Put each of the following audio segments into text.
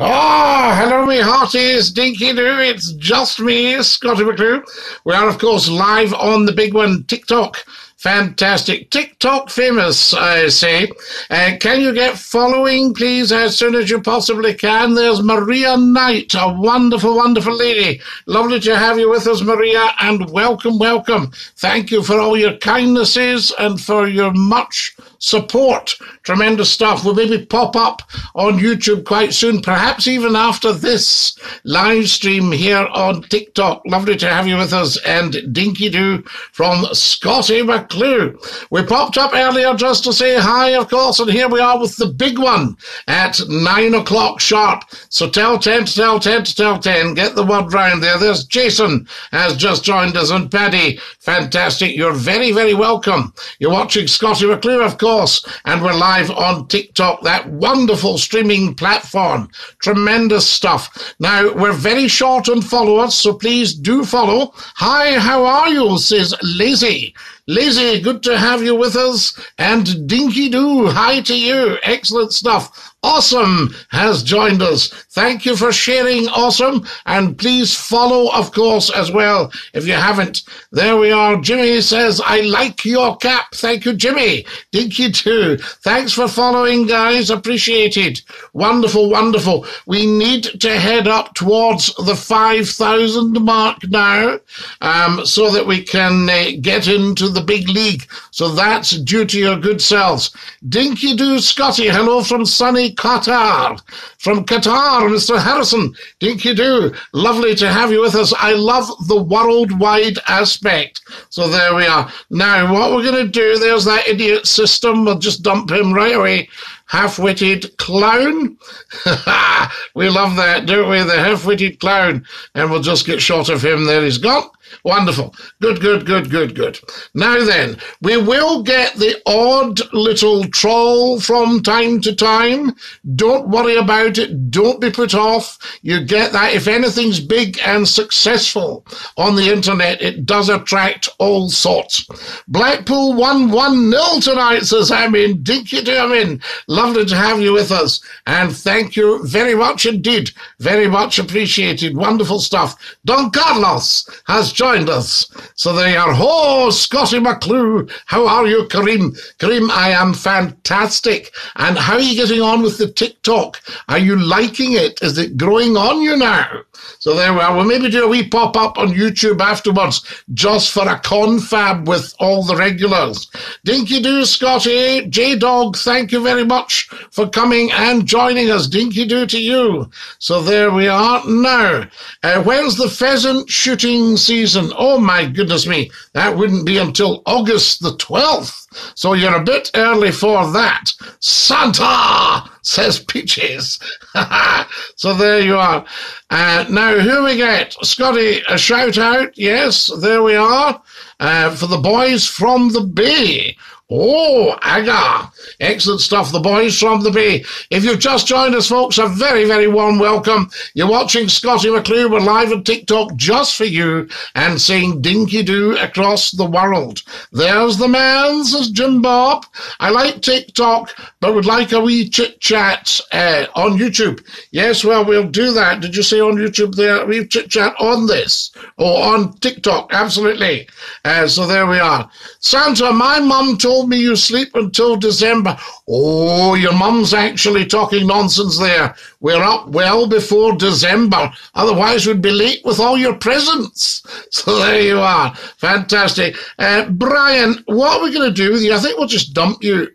Oh, hello, me hearties, dinky do. It's just me, Scottie McClue. We are, of course, live on the big one, TikTok. Fantastic. TikTok famous, I say. Uh, can you get following, please, as soon as you possibly can? There's Maria Knight, a wonderful, wonderful lady. Lovely to have you with us, Maria, and welcome, welcome. Thank you for all your kindnesses and for your much support. Tremendous stuff. We'll maybe pop up on YouTube quite soon, perhaps even after this live stream here on TikTok. Lovely to have you with us and dinky do from McClue. We popped up earlier just to say hi, of course, and here we are with the big one at nine o'clock sharp. So tell 10 to tell 10 to tell 10. Get the word round there. There's Jason has just joined us and Paddy. Fantastic. You're very, very welcome. You're watching Scottie McClue, of course, and we're live on TikTok, that wonderful streaming platform. Tremendous stuff. Now, we're very short on followers, so please do follow. Hi, how are you? says Lazy. Lazy, good to have you with us. And Dinky Doo, hi to you. Excellent stuff. Awesome has joined us. Thank you for sharing, Awesome. And please follow, of course, as well, if you haven't. There we are. Jimmy says, I like your cap. Thank you, Jimmy. Dinky too. Thanks for following, guys. Appreciated. Wonderful, wonderful. We need to head up towards the 5,000 mark now, um, so that we can uh, get into the big league. So that's due to your good selves. Dinky Doo Scotty, hello from sunny Qatar. From Qatar, Mr. Harrison, dinky do. Lovely to have you with us. I love the worldwide aspect. So there we are. Now, what we're going to do, there's that idiot system. We'll just dump him right away half-witted clown. we love that, don't we? The half-witted clown. And we'll just get shot of him. There he's gone. Wonderful. Good, good, good, good, good. Now then, we will get the odd little troll from time to time. Don't worry about it. Don't be put off. You get that. If anything's big and successful on the internet, it does attract all sorts. Blackpool 1 1 0 tonight, says I'm in. Dinky I'm in. Lovely to have you with us. And thank you very much indeed. Very much appreciated. Wonderful stuff. Don Carlos has joined us. So they are, oh, Scottie McClue, how are you, Kareem? Kareem, I am fantastic. And how are you getting on with the TikTok? Are you liking it? Is it growing on you now? So there we are. We'll maybe do a wee pop up on YouTube afterwards just for a confab with all the regulars. Dinky Doo, Scotty, J Dog, thank you very much for coming and joining us. Dinky Doo to you. So there we are. Now, uh, when's the pheasant shooting season? Oh my goodness me. That wouldn't be until August the 12th. So you're a bit early for that. Santa! says Peaches. so there you are. Uh, now, who we get? Scotty, a shout out. Yes, there we are. Uh, for the boys from the Bay. Oh, Aga. Excellent stuff. The boys from the Bay. If you've just joined us, folks, a very, very warm welcome. You're watching Scottie McClue. We're live on TikTok just for you and saying dinky doo across the world. There's the man, says Jim Bob. I like TikTok, but would like a wee chit chat uh, on YouTube. Yes, well, we'll do that. Did you say on YouTube there? We chit chat on this or on TikTok. Absolutely. Uh, so there we are. Santa, my mum told told me you sleep until December. Oh, your mum's actually talking nonsense there. We're up well before December. Otherwise, we'd be late with all your presents. So there you are. Fantastic. Uh, Brian, what are we going to do with you? I think we'll just dump you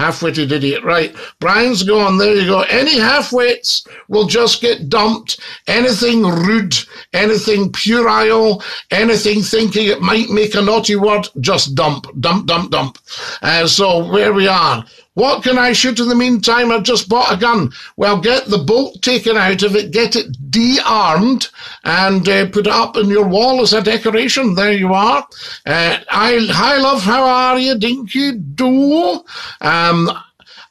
half-witted idiot. Right. Brian's gone. There you go. Any half-wits will just get dumped. Anything rude, anything puerile, anything thinking it might make a naughty word, just dump, dump, dump, dump. Uh, so where we are. What can I shoot in the meantime? I've just bought a gun. Well, get the bolt taken out of it, get it de-armed, and uh, put it up in your wall as a decoration. There you are. Uh, I, hi, love, how are you? Dinky do. Um,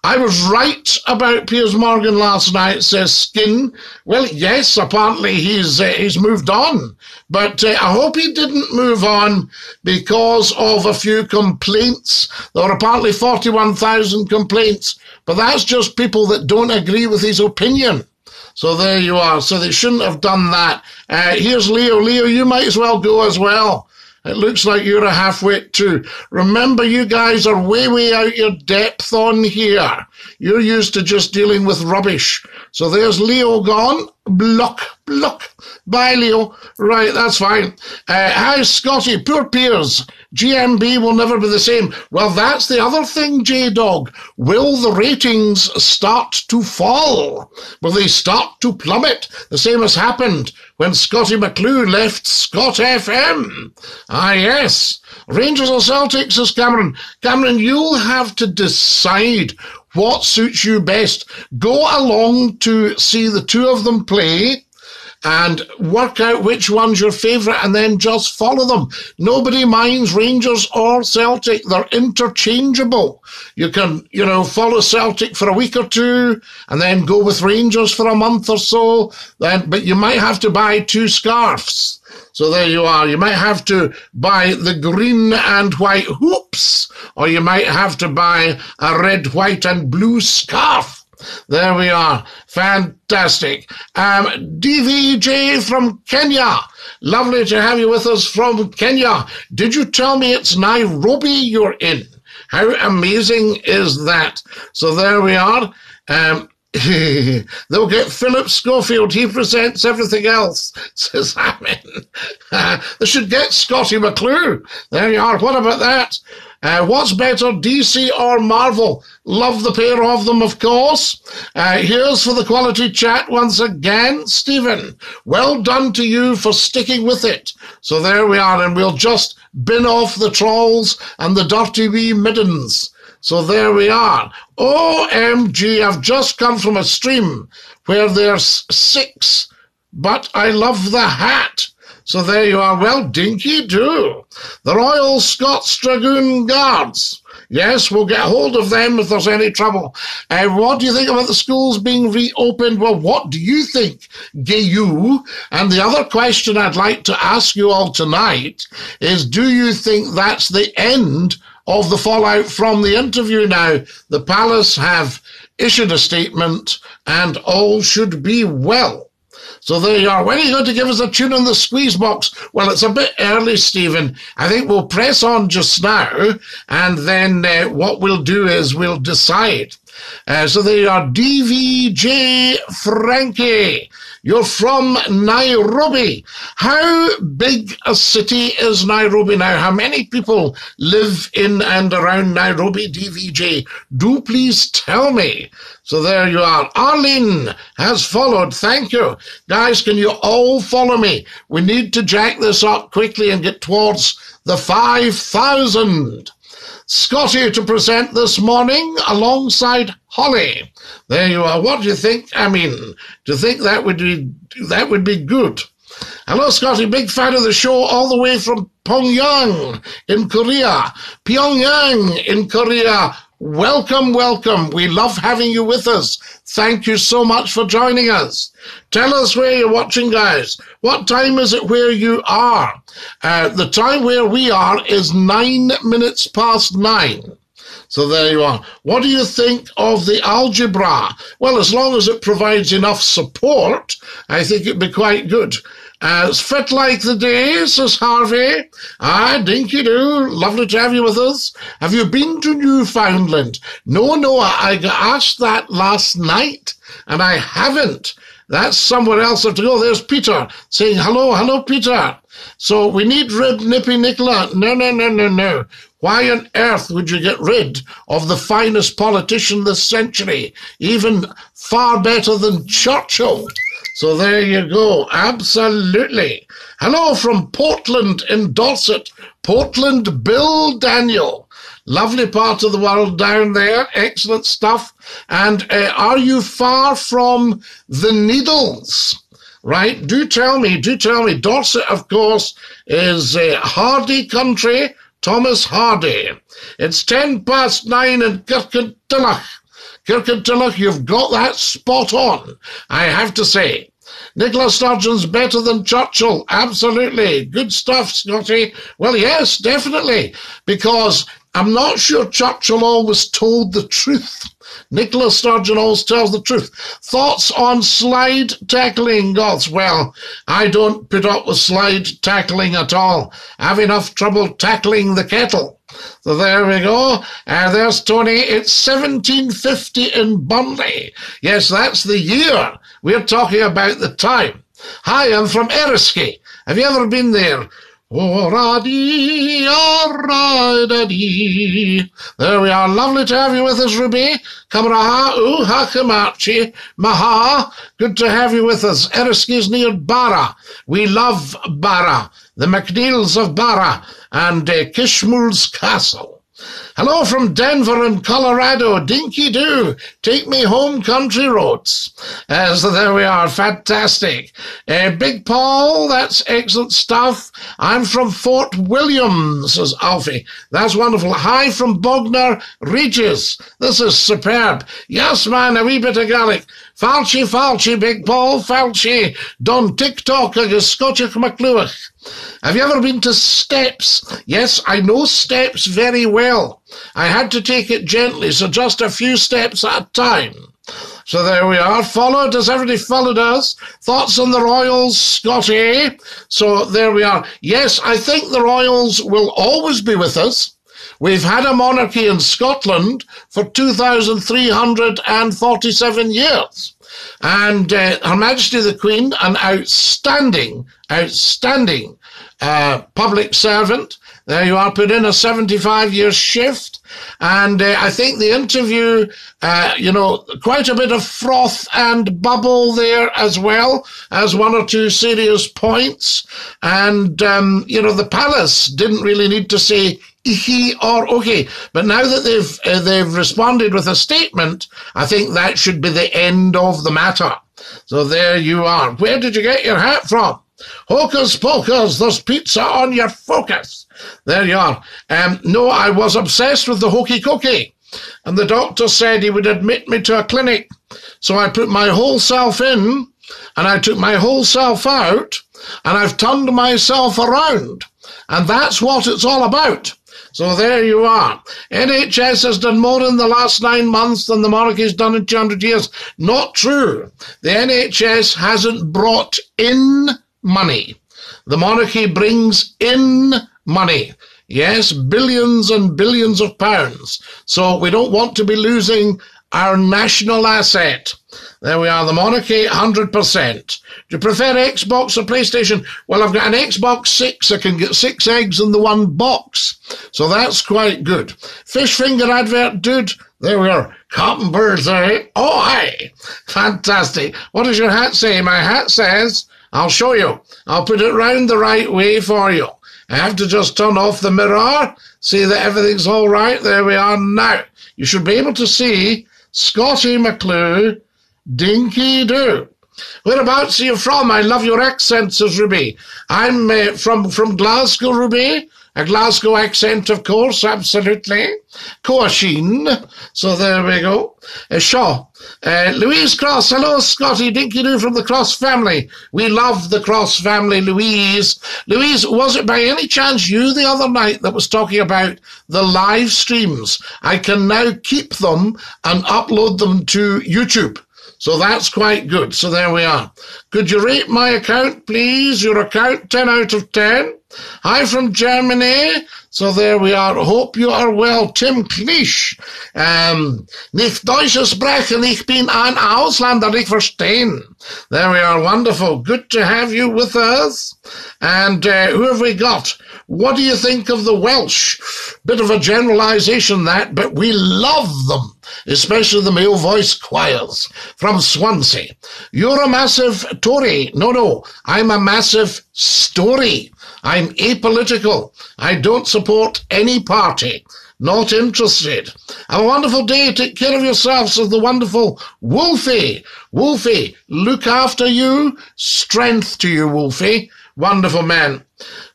I was right about Piers Morgan last night, says Skin. Well, yes, apparently he's uh, he's moved on, but uh, I hope he didn't move on because of a few complaints. There were apparently 41,000 complaints, but that's just people that don't agree with his opinion. So there you are. So they shouldn't have done that. Uh, here's Leo. Leo, you might as well go as well. It looks like you're a halfwit too. Remember, you guys are way, way out your depth on here. You're used to just dealing with rubbish. So there's Leo gone. Block, block. Bye, Leo. Right, that's fine. Uh, hi, Scotty. Poor Piers. GMB will never be the same. Well, that's the other thing, J Dog. Will the ratings start to fall? Will they start to plummet? The same has happened when Scottie McClue left Scot FM. Ah, yes. Rangers or Celtic, says Cameron. Cameron, you'll have to decide what suits you best. Go along to see the two of them play and work out which one's your favourite and then just follow them. Nobody minds Rangers or Celtic. They're interchangeable. You can, you know, follow Celtic for a week or two and then go with Rangers for a month or so. Then, but you might have to buy two scarves. So there you are. You might have to buy the green and white hoops, or you might have to buy a red, white, and blue scarf. There we are. Fantastic. Um, DVJ from Kenya. Lovely to have you with us from Kenya. Did you tell me it's Nairobi you're in? How amazing is that? So there we are. Um, They'll get Philip Schofield. He presents everything else, says Amin. Uh, they should get Scottie McClue. There you are. What about that? Uh, what's better, DC or Marvel? Love the pair of them, of course. Uh, here's for the quality chat once again, Stephen. Well done to you for sticking with it. So there we are, and we'll just bin off the trolls and the dirty wee middens. So there we are. OMG, I've just come from a stream where there's six, but I love the hat. So there you are. Well, dinky do. The Royal Scots Dragoon Guards. Yes, we'll get hold of them if there's any trouble. Uh, what do you think about the schools being reopened? Well, what do you think, you? And the other question I'd like to ask you all tonight is, do you think that's the end of the fallout from the interview now? The palace have issued a statement and all should be well. So there you are. When are you going to give us a tune on the squeeze box? Well, it's a bit early, Stephen. I think we'll press on just now, and then uh, what we'll do is we'll decide. Uh, so there you are, DVJ Frankie. You're from Nairobi. How big a city is Nairobi now? How many people live in and around Nairobi, DVJ? Do please tell me. So there you are. Arlene has followed. Thank you. Guys, can you all follow me? We need to jack this up quickly and get towards the 5,000. Scotty to present this morning alongside Holly. There you are. What do you think? I mean, do you think that would be that would be good? Hello, Scotty. Big fan of the show all the way from Pyongyang in Korea. Pyongyang in Korea. Welcome, welcome. We love having you with us. Thank you so much for joining us. Tell us where you're watching, guys. What time is it where you are? Uh, the time where we are is nine minutes past nine. So there you are. What do you think of the algebra? Well, as long as it provides enough support, I think it'd be quite good. As fit like the day, says Harvey. Ah, dinky do. Lovely to have you with us. Have you been to Newfoundland? No, no, I got asked that last night, and I haven't. That's somewhere else I have to go. There's Peter saying, hello, hello, Peter. So we need rid Nippy Nicola. No, no, no, no, no. Why on earth would you get rid of the finest politician this century? Even far better than Churchill. So there you go. Absolutely. Hello from Portland in Dorset. Portland, Bill Daniel. Lovely part of the world down there. Excellent stuff. And uh, are you far from the Needles? Right? Do tell me, do tell me. Dorset, of course, is a hardy country. Thomas Hardy. It's ten past nine in Kirkintilloch. Kirkintilloch, you've got that spot on, I have to say. Nicola Sturgeon's better than Churchill. Absolutely. Good stuff, Scotty. Well, yes, definitely. Because I'm not sure Churchill always told the truth. Nicola Sturgeon always tells the truth. Thoughts on slide tackling, gods? Well, I don't put up with slide tackling at all. I have enough trouble tackling the kettle. So there we go. And there's Tony. It's 1750 in Burnley. Yes, that's the year. We're talking about the time. Hi, I'm from Eriskay. Have you ever been there? Oh, oh, there we are. Lovely to have you with us, Ruby. Kamaraha, u hakamachi, maha. Good to have you with us. Eriskay's near Barra. We love Barra. The MacNeils of Barra and uh, Kisimul's Castle. Hello from Denver and Colorado. Dinky Doo. Take me home, country roads. Uh, so there we are. Fantastic. Uh, Big Paul, that's excellent stuff. I'm from Fort William, says Alfie. That's wonderful. Hi from Bognor Regis. This is superb. Yes, man, a wee bit of Gaelic. Falchi, falchi, Big Paul, falchi. Don TikTok agus Scottish McLuach. Have you ever been to Steps? Yes, I know Steps very well. I had to take it gently, so just a few steps at a time. So there we are. Followed. Has everybody followed us? Thoughts on the Royals, Scotty? So there we are. Yes, I think the Royals will always be with us. We've had a monarchy in Scotland for 2,347 years. And uh, Her Majesty the Queen, an outstanding, outstanding uh, public servant. There you are, put in a 75 year shift. And uh, I think the interview, uh, you know, quite a bit of froth and bubble there as well as one or two serious points. And, um, you know, the palace didn't really need to say he or okay. But now that they've uh, they've responded with a statement, I think that should be the end of the matter. So there you are. Where did you get your hat from? Hocus pocus, there's pizza on your focus. There you are. Um, no, I was obsessed with the hokey cokey. And the doctor said he would admit me to a clinic. So I put my whole self in and I took my whole self out and I've turned myself around. And that's what it's all about. So there you are. NHS has done more in the last nine months than the monarchy has done in 200 years. Not true. The NHS hasn't brought in money. The monarchy brings in money. Yes, billions and billions of pounds. So we don't want to be losing our national asset. There we are, the monarchy, 100%. Do you prefer Xbox or PlayStation? Well, I've got an Xbox 6. I can get six eggs in the one box. So that's quite good. Fish finger advert, dude. There we are. Cotton birds, eh? Oh, hi. Fantastic. What does your hat say? My hat says, I'll show you. I'll put it round the right way for you. I have to just turn off the mirror, see that everything's all right. There we are now. You should be able to see Scottie McClue, Dinky Doo. Whereabouts are you from? I love your accent, says Ruby. I'm uh, from, from Glasgow, Ruby. A Glasgow accent, of course, absolutely. Coachine. So there we go. Uh, Shaw. Uh, Louise Cross. Hello, Scotty. Dinky Doo from the Cross family. We love the Cross family, Louise. Louise, was it by any chance you the other night that was talking about the live streams? I can now keep them and upload them to YouTube. So that's quite good. So there we are. Could you rate my account, please? Your account 10 out of 10. Hi from Germany. So there we are. Hope you are well. Tim Cleach. Um, nicht Deutsch sprechen. Ich bin ein Ausländer. Ich verstehen. There we are. Wonderful. Good to have you with us. And uh, who have we got? What do you think of the Welsh? Bit of a generalization that, but we love them, especially the male voice choirs from Swansea. You're a massive Tory. No, no, I'm a massive story. I'm apolitical. I don't support any party. Not interested. Have a wonderful day. Take care of yourselves as the wonderful Wolfie. Wolfie, look after you. Strength to you, Wolfie. Wonderful man.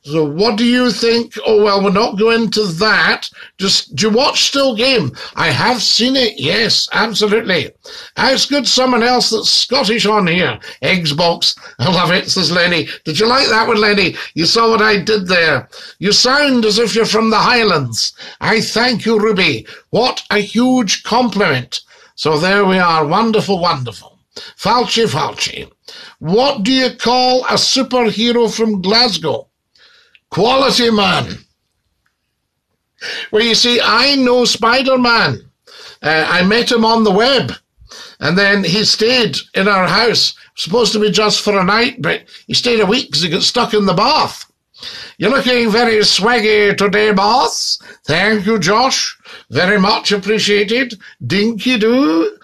So what do you think? Oh, well, we're not going to that. Just, do you watch Still Game? I have seen it. Yes, absolutely. It's good someone else that's Scottish on here. Xbox. I love it, says Lenny. Did you like that one, Lenny? You saw what I did there. You sound as if you're from the Highlands. I thank you, Ruby. What a huge compliment. So there we are. Wonderful, wonderful. Falchi, Falchi. What do you call a superhero from Glasgow? Quality man. Well, you see, I know Spider Man. Uh, I met him on the web. And then he stayed in our house, supposed to be just for a night, but he stayed a week because he got stuck in the bath. You're looking very swaggy today, boss. Thank you, Josh. Very much appreciated. Dinky doo.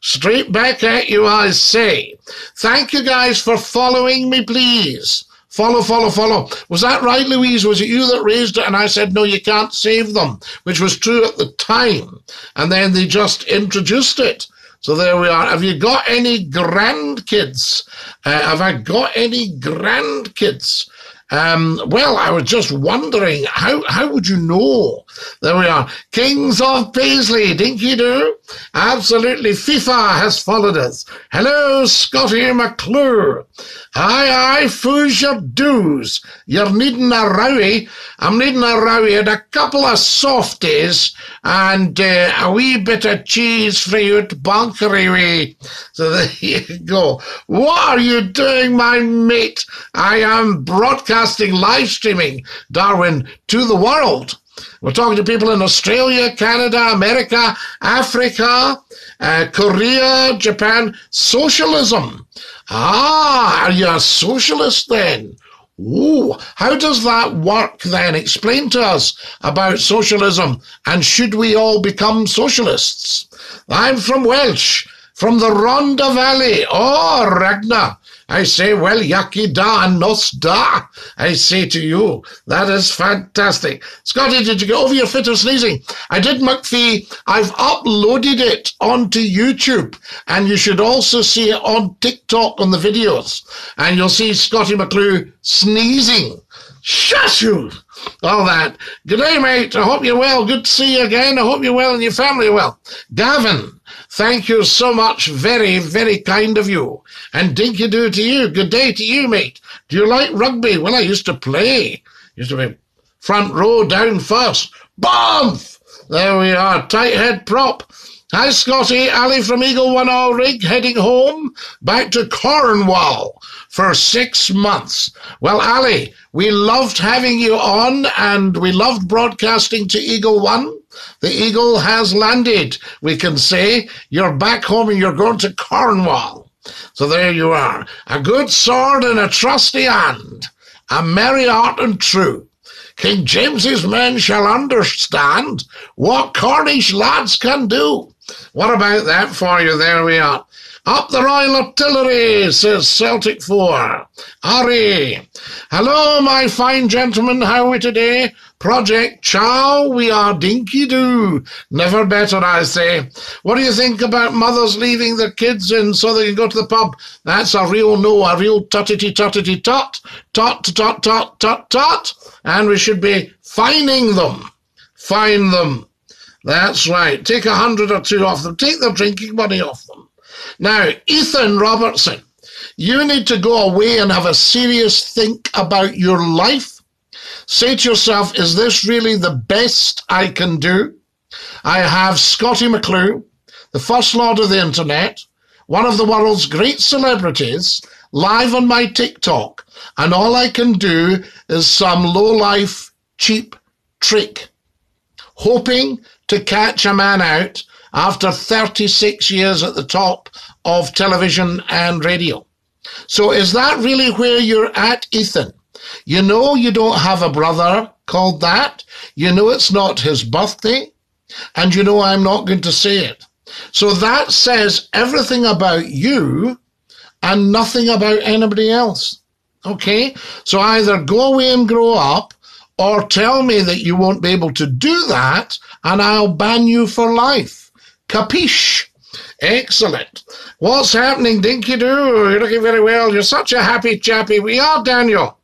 Straight back at you, I say. Thank you guys for following me, please. Follow, follow, follow. Was that right, Louise? Was it you that raised it? And I said, no, you can't save them, which was true at the time. And then they just introduced it. So there we are. Have you got any grandkids? Uh, have I got any grandkids? Um, well, I was just wondering, how, how would you know? There we are. Kings of Paisley, dinky do. Absolutely. FIFA has followed us. Hello, Scotty McClure. Aye, aye, foo's your dues. You're needing a rowie. I'm needing a rowie and a couple of softies and uh, a wee bit of cheese for you to bunkery. So there you go. What are you doing, my mate? I am broadcasting, live streaming Darwin to the world. We're talking to people in Australia, Canada, America, Africa, uh, Korea, Japan. Socialism. Ah, are you a socialist then? Ooh, how does that work then? Explain to us about socialism and should we all become socialists? I'm from Welsh, from the Rhondda Valley. Oh, Ragnar. I say, well, yaki da and nos da. I say to you, that is fantastic. Scotty, did you get over your fit of sneezing? I did, McPhee. I've uploaded it onto YouTube, and you should also see it on TikTok on the videos. And you'll see Scottie McClue sneezing. Shut you! All that. Good day, mate. I hope you're well. Good to see you again. I hope you're well and your family are well. Gavin, Thank you so much. Very, very kind of you. And dinky do to you. Good day to you, mate. Do you like rugby? Well, I used to play. Used to be front row down first. Bombs! There we are. Tight head prop. Hi, Scotty. Ali from Eagle One All Rig heading home back to Cornwall for six months. Well, Ali, we loved having you on and we loved broadcasting to Eagle One. The eagle has landed. We can say you're back home and you're going to Cornwall. So there you are. A good sword and a trusty hand. A merry heart and true. King James's men shall understand what Cornish lads can do. What about that for you? There we are. Up the Royal Artillery, says Celtic 4. Ari. Hello, my fine gentlemen. How are we today? Project Chow, we are dinky doo. Never better, I say. What do you think about mothers leaving their kids in so they can go to the pub? That's a real no, a real tuttity tuttity tut, tut tut tut tut tut, and we should be fining them. Fine them. That's right. Take a hundred or two off them. Take their drinking money off them. Now, Ethan Robertson, you need to go away and have a serious think about your life Say to yourself, is this really the best I can do? I have Scottie McClue, the First Lord of the Internet, one of the world's great celebrities, live on my TikTok, and all I can do is some low-life, cheap trick, hoping to catch a man out after 36 years at the top of television and radio. So is that really where you're at, Ethan? You know you don't have a brother called that. You know it's not his birthday. And you know I'm not going to say it. So that says everything about you and nothing about anybody else. Okay? So either go away and grow up or tell me that you won't be able to do that and I'll ban you for life. Capiche? Excellent. What's happening, Dinky Doo? You're looking very well. You're such a happy chappy. We are, Daniel.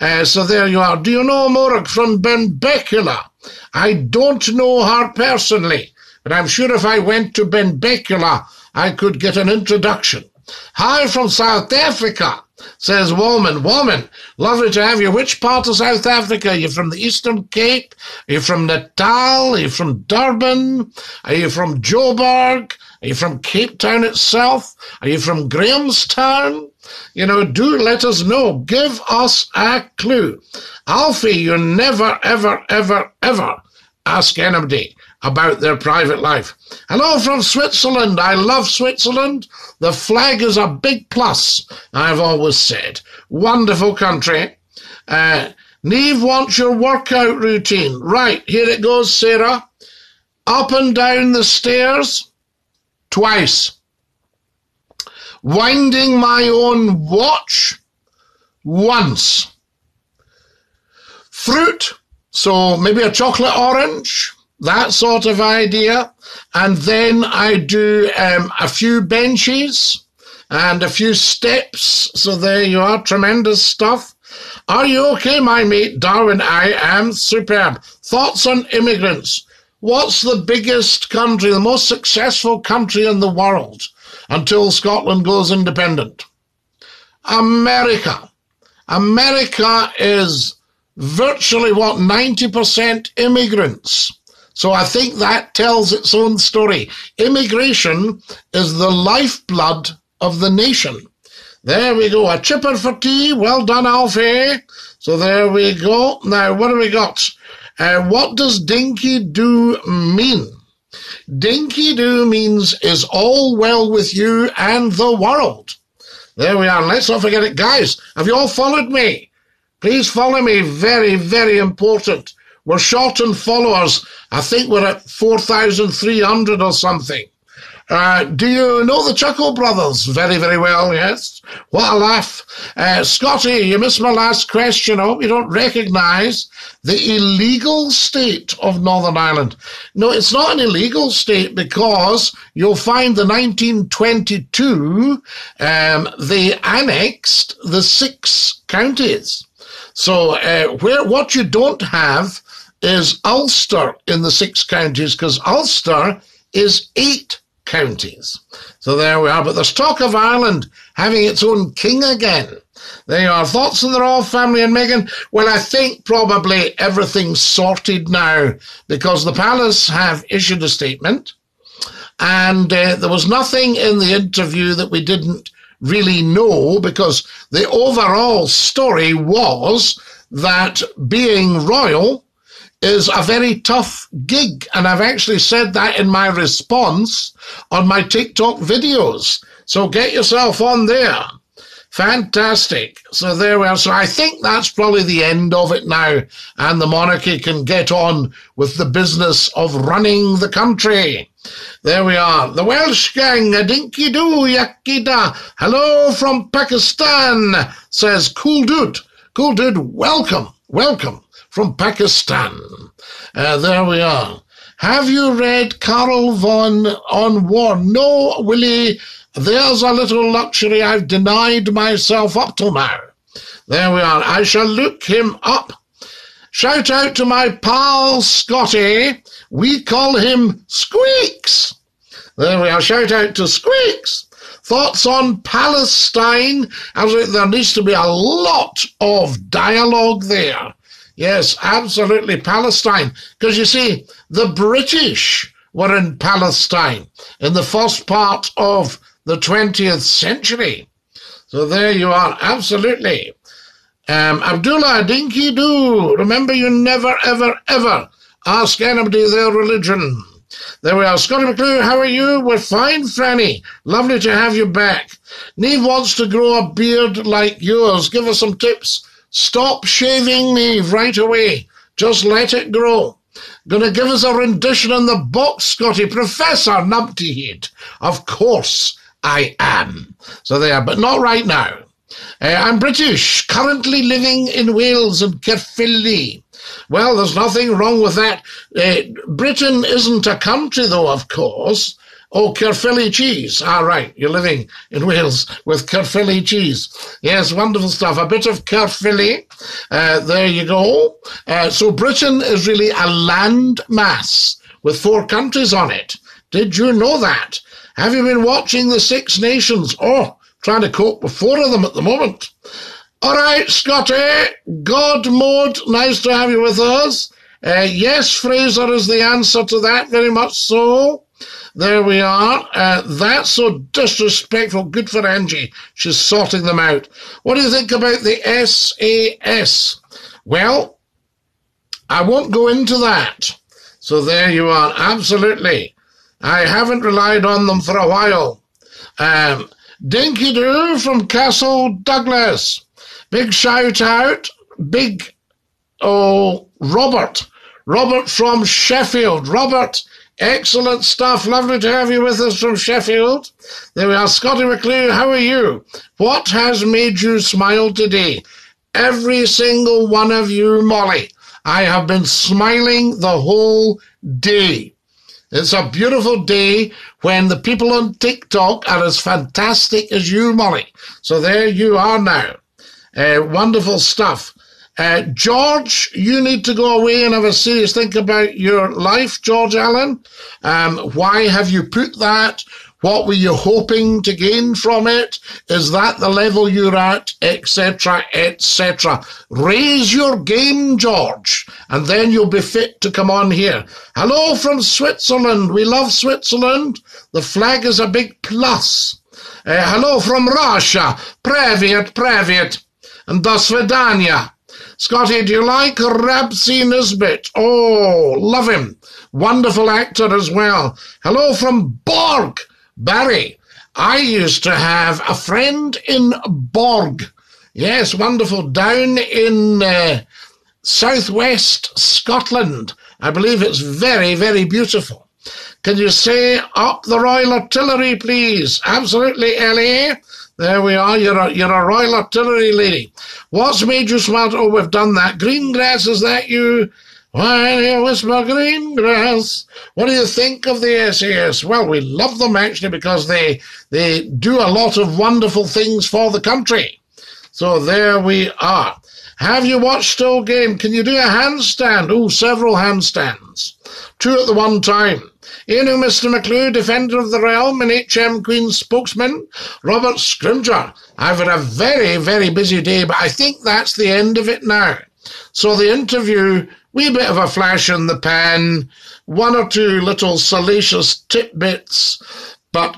Uh, so there you are. Do you know Morag from Benbecula? I don't know her personally, but I'm sure if I went to Benbecula, I could get an introduction. Hi from South Africa, says Woman. Woman, lovely to have you. Which part of South Africa? Are you from the Eastern Cape? Are you from Natal? Are you from Durban? Are you from Joburg? Are you from Cape Town itself? Are you from Grahamstown? You know, do let us know. Give us a clue. Alfie, you never, ever, ever, ever ask anybody about their private life. Hello from Switzerland. I love Switzerland. The flag is a big plus, I've always said. Wonderful country. Uh, Neve wants your workout routine. Right, here it goes, Sarah. Up and down the stairs twice. Winding my own watch once. Fruit, so maybe a chocolate orange, that sort of idea. And then I do um, a few benches and a few steps. So there you are, tremendous stuff. Are you okay, my mate Darwin? I am superb. Thoughts on immigrants? What's the biggest country, the most successful country in the world until Scotland goes independent? America. America is virtually what 90% immigrants. So I think that tells its own story. Immigration is the lifeblood of the nation. There we go. A chipper for tea. Well done, Alfie. So there we go. Now, what have we got? Uh, what does dinky do mean? Dinky do means is all well with you and the world. There we are. Let's not forget it. Guys, have you all followed me? Please follow me. Very, very important. We're short on followers. I think we're at 4,300 or something. Uh, do you know the Chuckle Brothers? Very, very well, yes. What a laugh. Uh, Scotty, you missed my last question. I hope you don't recognise the illegal state of Northern Ireland. No, it's not an illegal state because you'll find the 1922, um, they annexed the six counties. So uh, where what you don't have is Ulster in the six counties because Ulster is eight counties. So there we are. But the stock of Ireland having its own king again. There are thoughts on the royal family and Meghan. Well, I think probably everything's sorted now because the palace have issued a statement, and uh, there was nothing in the interview that we didn't really know because the overall story was that being royal is a very tough gig. And I've actually said that in my response on my TikTok videos. So get yourself on there. Fantastic. So there we are. So I think that's probably the end of it now. And the monarchy can get on with the business of running the country. There we are. The Welsh gang, a dinky doo, yakida. Hello from Pakistan, says Cool Dude. Cool Dude, welcome, welcome from Pakistan. Uh, there we are. Have you read Carl von on war? No, Willie. There's a little luxury I've denied myself up till now. There we are. I shall look him up. Shout out to my pal Scotty. We call him Squeaks. There we are. Shout out to Squeaks. Thoughts on Palestine? As there needs to be a lot of dialogue there. Yes, absolutely. Palestine. Because you see, the British were in Palestine in the first part of the 20th century. So there you are. Absolutely. Um, Abdullah Dinky Do. Remember, you never, ever, ever ask anybody their religion. There we are. Scotty McClure, how are you? We're fine, Franny. Lovely to have you back. Neve wants to grow a beard like yours. Give us some tips Stop shaving me right away. Just let it grow. Gonna give us a rendition on the box, Scotty. Professor Numptyhead. Of course I am. So there, but not right now. Uh, I'm British, currently living in Wales and Caerphilly. Well, there's nothing wrong with that. Uh, Britain isn't a country, though, of course. Oh, Caerphilly cheese. Ah, right. You're living in Wales with Caerphilly cheese. Yes, wonderful stuff. A bit of Caerphilly. Uh, there you go. Uh, so Britain is really a land mass with four countries on it. Did you know that? Have you been watching the Six Nations? Oh, trying to cope with four of them at the moment. All right, Scotty, God mode, nice to have you with us. Uh, yes, Fraser is the answer to that, very much so. There we are. Uh, that's so disrespectful. Good for Angie. She's sorting them out. What do you think about the SAS? Well, I won't go into that. So there you are. Absolutely. I haven't relied on them for a while. Um, Dinky Doo from Castle Douglas. Big shout out. Big, oh, Robert. Robert from Sheffield. Robert, excellent stuff. Lovely to have you with us from Sheffield. There we are. Scottie McClue, how are you? What has made you smile today? Every single one of you, Molly. I have been smiling the whole day. It's a beautiful day when the people on TikTok are as fantastic as you, Molly. So there you are now. Uh, wonderful stuff. Uh, George, you need to go away and have a serious think about your life, George Allen. Um, why have you put that? What were you hoping to gain from it? Is that the level you're at? Etc. Etc. Raise your game, George, and then you'll be fit to come on here. Hello from Switzerland. We love Switzerland. The flag is a big plus. Uh, hello from Russia. Привет, привет. And до свидания. Scotty, do you like Rab C. Nesbitt? Oh, love him. Wonderful actor as well. Hello from Borgue. Barry, I used to have a friend in Borgue. Yes, wonderful. Down in uh, southwest Scotland. I believe it's very, very beautiful. Can you say up the Royal Artillery, please? Absolutely, Ellie. There we are. You're a, you're a Royal Artillery lady. What's made you smart? Oh, we've done that. Green grass, is that you? Why do you whisper green grass? What do you think of the SAS? Well, we love them actually because they they do a lot of wonderful things for the country. So there we are. Have you watched Still Game? Can you do a handstand? Oh, several handstands. Two at the one time. In Mr. McClue, Defender of the Realm and HM Queen's spokesman, Robert Scrimger. I've had a very, very busy day, but I think that's the end of it now. So the interview wee bit of a flash in the pan, one or two little salacious tidbits, but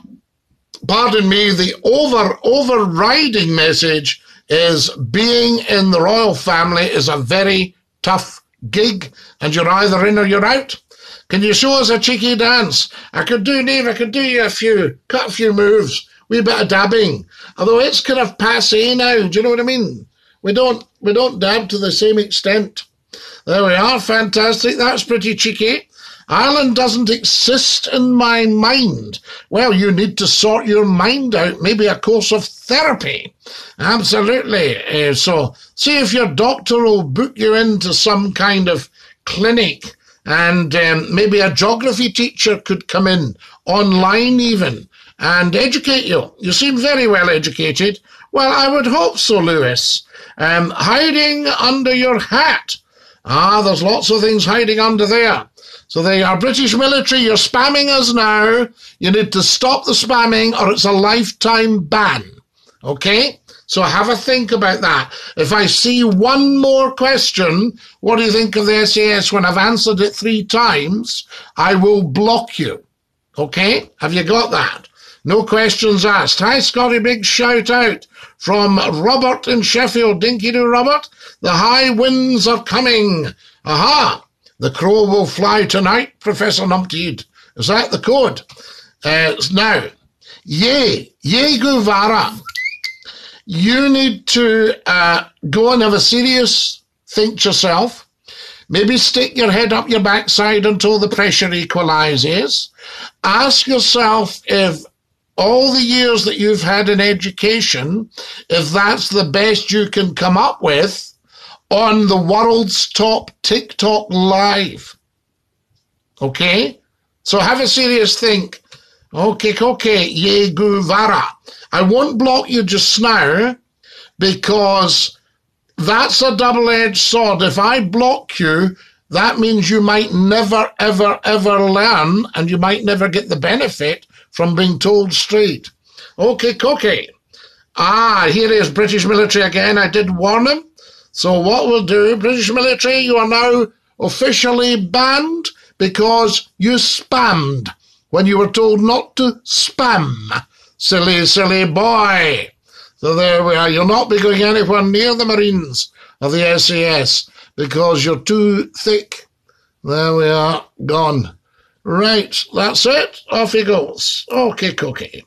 pardon me, the over overriding message is being in the royal family is a very tough gig, and you're either in or you're out. Can you show us a cheeky dance? I could do, Neve, I could do you a few, cut a few moves, wee bit of dabbing. Although it's kind of passe now, do you know what I mean? We don't we don't dab to the same extent. There we are. Fantastic. That's pretty cheeky. Ireland doesn't exist in my mind. Well, you need to sort your mind out. Maybe a course of therapy. Absolutely. Uh, so see if your doctor will book you into some kind of clinic and um, maybe a geography teacher could come in online even and educate you. You seem very well educated. Well, I would hope so, Lewis. Um, hiding under your hat. Ah, there's lots of things hiding under there. So they are British military. You're spamming us now. You need to stop the spamming or it's a lifetime ban. Okay? So have a think about that. If I see one more question, what do you think of the SAS when I've answered it three times? I will block you. Okay? Have you got that? No questions asked. Hi, Scotty. Big shout out from Robert in Sheffield. Dinky do, Robert. The high winds are coming. Aha! The crow will fly tonight, Professor Numpteed. Is that the code? Uh, now, Ye, Ye Guevara, you need to uh, go and have a serious think yourself. Maybe stick your head up your backside until the pressure equalizes. Ask yourself if all the years that you've had in education, if that's the best you can come up with on the world's top TikTok live. Okay? So have a serious think. Okay, okay, Ye Guevara. I won't block you just now because that's a double edged sword. If I block you, that means you might never, ever, ever learn and you might never get the benefit from being told straight. Okay, okay. Ah, here is British military again. I did warn him. So what we'll do, British military, you are now officially banned because you spammed when you were told not to spam. Silly, silly boy. So there we are. You'll not be going anywhere near the Marines of the SAS because you're too thick. There we are, gone. Right, that's it. Off he goes. Okay, cookie.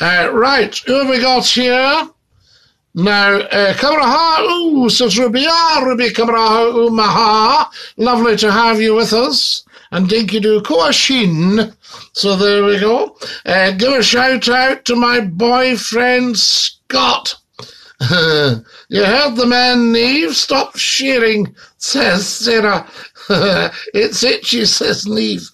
Uh, right, who have we got here? Now, uh, Kamraha, ooh, says Ruby, ah, Ruby Kamraha, ooh, maha. Lovely to have you with us. And Dinky Doo Koashin. So there we go. Uh, give a shout out to my boyfriend Scott. you heard the man, Neve. Stop shearing, says Sarah. it's itchy, says Neve.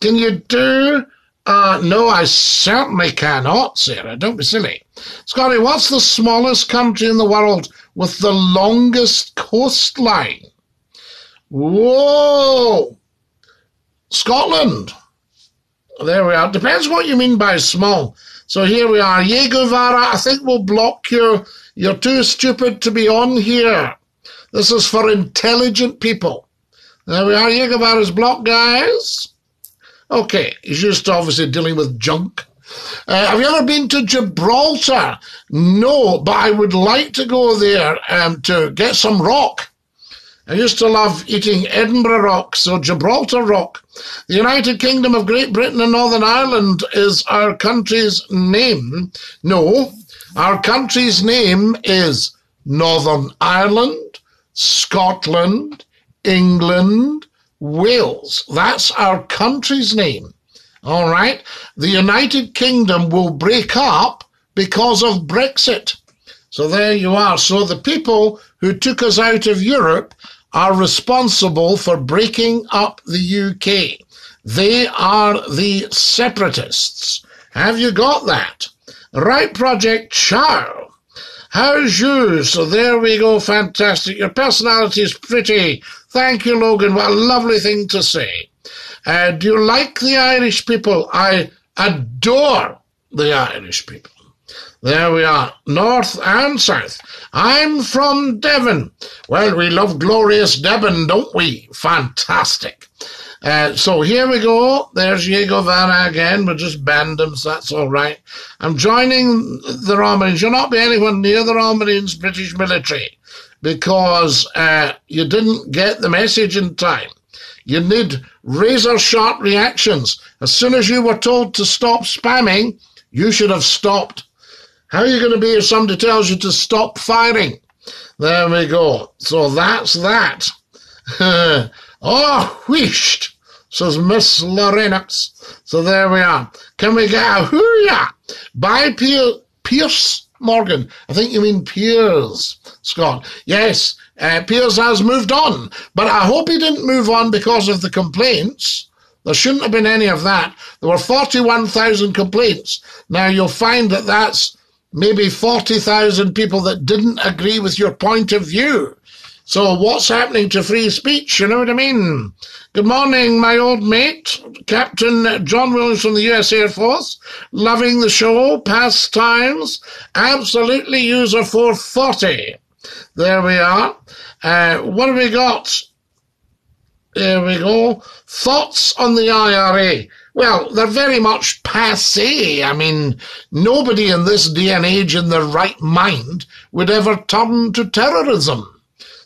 Can you do? Uh, no, I certainly cannot, Sarah. Don't be silly. Scotty, what's the smallest country in the world with the longest coastline? Whoa! Scotland. There we are. Depends what you mean by small. So here we are. Ye Guevara, I think we'll block you. You're too stupid to be on here. This is for intelligent people. There we are. Ye Guevara's blocked, guys. Okay, he's just obviously dealing with junk. Uh, have you ever been to Gibraltar? No, but I would like to go there um, to get some rock. I used to love eating Edinburgh rock, so Gibraltar rock. The United Kingdom of Great Britain and Northern Ireland is our country's name. No, our country's name is Northern Ireland, Scotland, England, Wales. That's our country's name. All right. The United Kingdom will break up because of Brexit. So there you are. So the people who took us out of Europe are responsible for breaking up the UK. They are the separatists. Have you got that? Right, Project Ciao. How's you? So there we go. Fantastic. Your personality is pretty. Thank you, Logan. What a lovely thing to say. Uh, do you like the Irish people? I adore the Irish people. There we are, north and south. I'm from Devon. Well, we love glorious Devon, don't we? Fantastic. Uh, so here we go. There's Diego again. We're just him, so that's all right. I'm joining the Romanins. You'll not be anywhere near the Romanins British military because uh, you didn't get the message in time. You need razor sharp reactions. As soon as you were told to stop spamming, you should have stopped how are you going to be if somebody tells you to stop firing? There we go. So that's that. oh, wheeshed, says Miss Lorenix. So there we are. Can we get a hooyah by Pierce Morgan? I think you mean Piers, Scott. Yes, uh, Piers has moved on, but I hope he didn't move on because of the complaints. There shouldn't have been any of that. There were 41,000 complaints. Now you'll find that that's maybe 40,000 people that didn't agree with your point of view. So what's happening to free speech? You know what I mean? Good morning, my old mate, Captain John Williams from the US Air Force. Loving the show, past times. Absolutely user 440. There we are. Uh, what have we got? There we go. Thoughts on the IRA. Well, they're very much passe. I mean, nobody in this day and age in their right mind would ever turn to terrorism.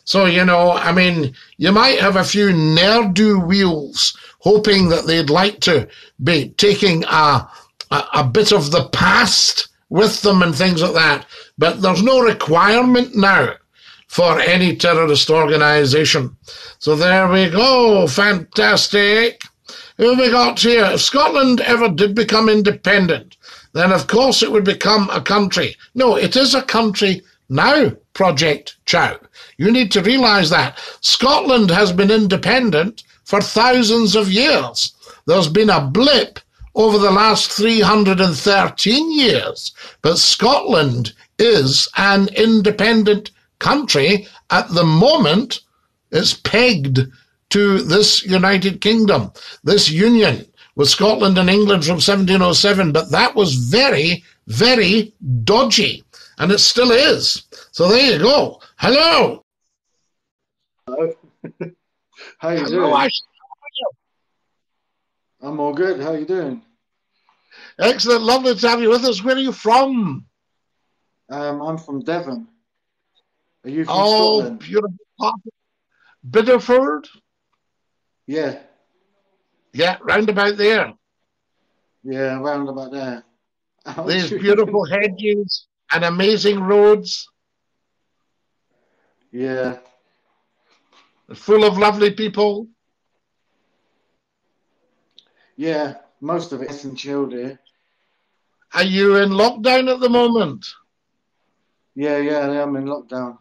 So, you know, I mean, you might have a few ne'er-do wheels hoping that they'd like to be taking a, a, a bit of the past with them and things like that. But there's no requirement now for any terrorist organization. So there we go. Fantastic. Who have we got here? If Scotland ever did become independent, then of course it would become a country. No, it is a country now, Project Chow. You need to realise that. Scotland has been independent for thousands of years. There's been a blip over the last 313 years. But Scotland is an independent country at the moment. It's pegged to this United Kingdom, this union with Scotland and England from 1707. But that was very, very dodgy, and it still is. So there you go. Hello. Hello. How you Hello, doing? I'm all good. How you doing? Excellent. Lovely to have you with us. Where are you from? Um, I'm from Devon. Are you from oh, Scotland? beautiful. Bideford? Yeah. Yeah, round about there. Yeah, round about there. These beautiful hedges and amazing roads. Yeah. Full of lovely people. Yeah, most of it's in chilled here. Are you in lockdown at the moment? Yeah, yeah, I'm in lockdown.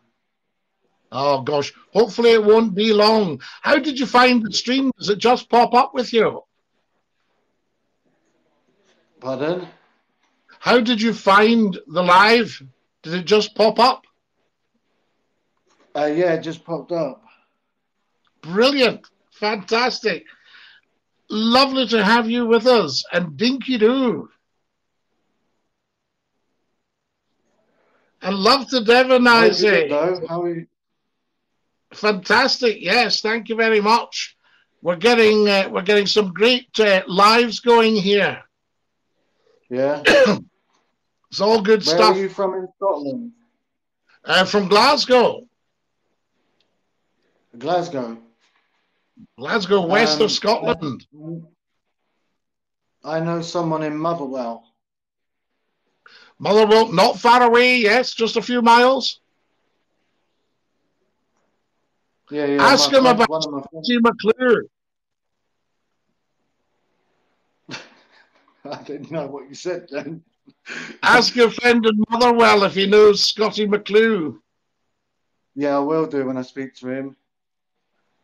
Oh gosh, hopefully it won't be long. How did you find the stream? Does it just pop up with you? Pardon? How did you find the live? Did it just pop up? Uh, yeah, it just popped up. Brilliant. Fantastic. Lovely to have you with us and dinky doo. I love to Devon, I say. How are you? Fantastic. Yes, thank you very much. We're getting uh, we're getting some great uh, lives going here. Yeah. it's all good Where stuff. Where are you from in Scotland? Uh, from Glasgow. Glasgow. Glasgow, west um, of Scotland. I know someone in Motherwell. Motherwell, not far away, yes, just a few miles. Yeah, yeah. Ask him about Scottie McClue. I didn't know what you said then. Ask your friend in Motherwell if he knows Scottie McClue. Yeah, I will do when I speak to him.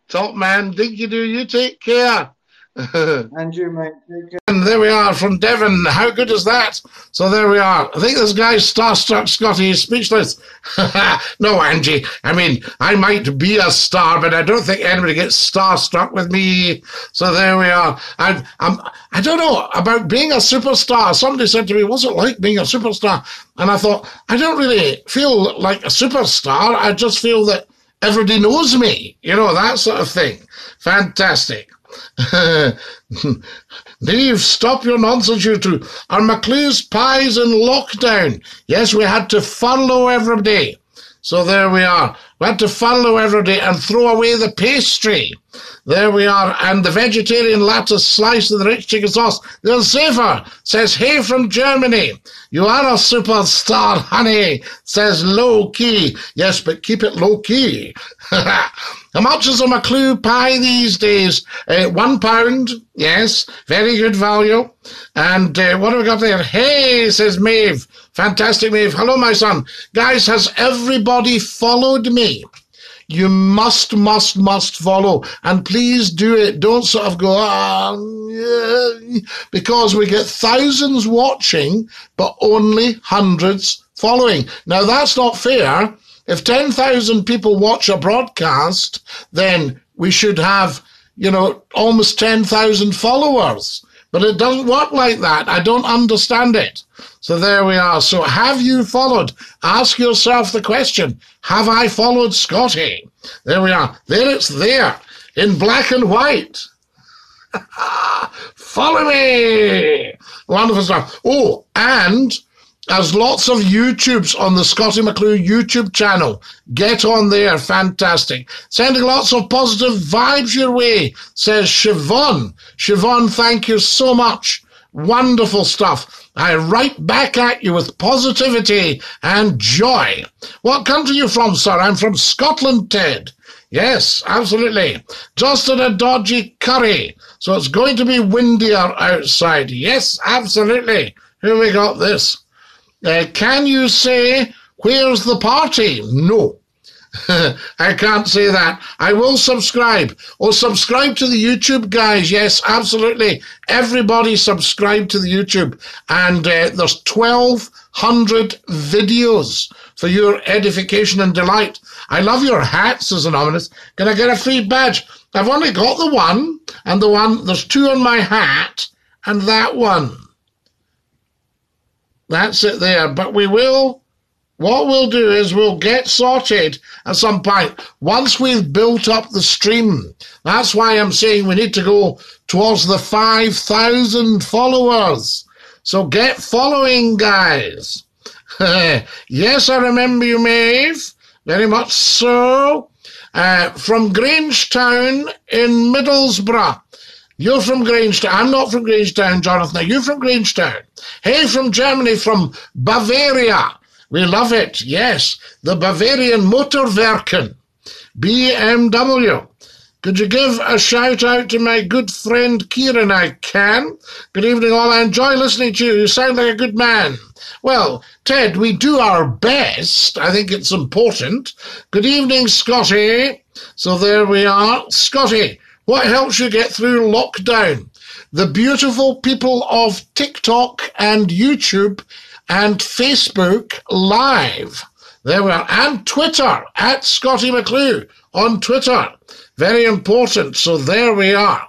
Top man, Dinky do you take care. and you, mate. And there we are from Devon. How good is that? So there we are. I think this guy's starstruck Scotty is speechless. no, Angie. I mean, I might be a star, but I don't think anybody gets starstruck with me. So there we are. I, I'm, um, I don't know about being a superstar. Somebody said to me, what's it like being a superstar? And I thought, I don't really feel like a superstar. I just feel that everybody knows me. You know, that sort of thing. Fantastic. Dave, stop your nonsense, you two. Are McClue's pies in lockdown? Yes, we had to follow every day. So there we are. We had to follow every day and throw away the pastry. There we are. And the vegetarian lattice slice of the rich chicken sauce. Safer, says Hey from Germany. You are a superstar, honey, says Low Key. Yes, but keep it low key. How much is a McClue pie these days? Uh, one pound. Yes, very good value. And uh, what have we got there? Hey, says Maeve. Fantastic, Maeve. Hello, my son. Guys, has everybody followed me? You must, must, must follow. And please do it. Don't sort of go, oh, yeah, because we get thousands watching, but only hundreds following. Now, that's not fair. If 10,000 people watch a broadcast, then we should have, you know, almost 10,000 followers. But it doesn't work like that. I don't understand it. So there we are. So have you followed? Ask yourself the question Have I followed Scotty? There we are. There it's there in black and white. Follow me. Wonderful stuff. Oh, and there's lots of YouTubes on the Scottie McClue YouTube channel. Get on there. Fantastic. Sending lots of positive vibes your way, says Siobhan. Siobhan, thank you so much. Wonderful stuff. I write back at you with positivity and joy. What country are you from, sir? I'm from Scotland, Ted. Yes, absolutely. Just in a dodgy curry. So it's going to be windier outside. Yes, absolutely. Here we got this. Uh, can you say, where's the party? No. I can't say that. I will subscribe. Or subscribe to the YouTube, guys. Yes, absolutely. Everybody subscribe to the YouTube. And uh, there's 1,200 videos for your edification and delight. I love your hats, says Anonymous. Can I get a free badge? I've only got the one, and the one, there's two on my hat, and that one. That's it there. But we will what we'll do is we'll get sorted at some point once we've built up the stream. That's why I'm saying we need to go towards the 5,000 followers. So get following, guys. yes, I remember you, Maeve. Very much so. Uh, from Grangetown in Middlesbrough. You're from Grangetown. I'm not from Grangetown, Jonathan. Are you from Grangetown? Hey, from Germany, from Bavaria. We love it, yes. The Bavarian Motorwerken, BMW. Could you give a shout out to my good friend Kieran? I can. Good evening, all. I enjoy listening to you. You sound like a good man. Well, Ted, we do our best. I think it's important. Good evening, Scotty. So there we are. Scotty, what helps you get through lockdown? The beautiful people of TikTok and YouTube and Facebook Live. There we are. And Twitter, at Scottie McClue on Twitter. Very important. So there we are.